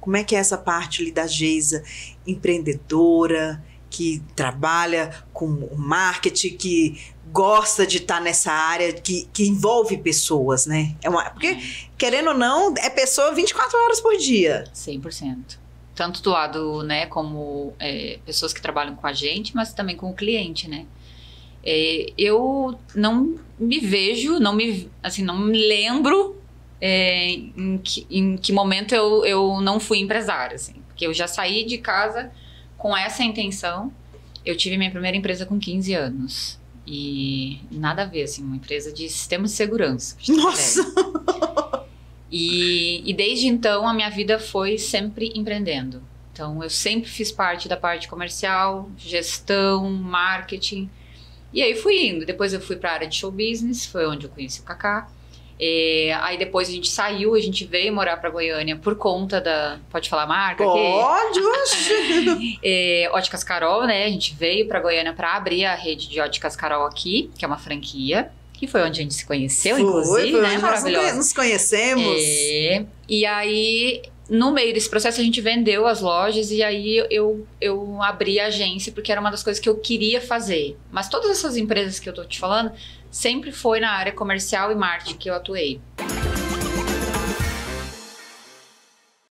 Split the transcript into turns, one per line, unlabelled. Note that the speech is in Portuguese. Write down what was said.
Como é que é essa parte ali da Geisa, empreendedora, que trabalha com marketing, que gosta de estar nessa área, que, que envolve pessoas, né? É uma, porque, querendo ou não, é pessoa 24 horas por dia.
100%. Tanto do lado, né, como é, pessoas que trabalham com a gente, mas também com o cliente, né? É, eu não me vejo, não me, assim, não me lembro é, em, que, em que momento eu, eu não fui empresária, assim. Porque eu já saí de casa com essa intenção. Eu tive minha primeira empresa com 15 anos. E nada a ver, assim, uma empresa de sistemas de segurança.
Nossa!
E, e desde então a minha vida foi sempre empreendendo. Então eu sempre fiz parte da parte comercial, gestão, marketing. E aí fui indo. Depois eu fui para a área de show business, foi onde eu conheci o Kaká. É, aí depois a gente saiu, a gente veio morar para Goiânia por conta da. Pode falar a marca?
Pode!
é, Óticas Carol, né? A gente veio para Goiânia para abrir a rede de Óticas Carol aqui, que é uma franquia. Que foi onde a gente se conheceu, foi, inclusive, foi né?
Maravilhoso. Nos conhecemos.
É, e aí no meio desse processo a gente vendeu as lojas e aí eu, eu abri a agência porque era uma das coisas que eu queria fazer. Mas todas essas empresas que eu tô te falando sempre foi na área comercial e marketing que eu atuei.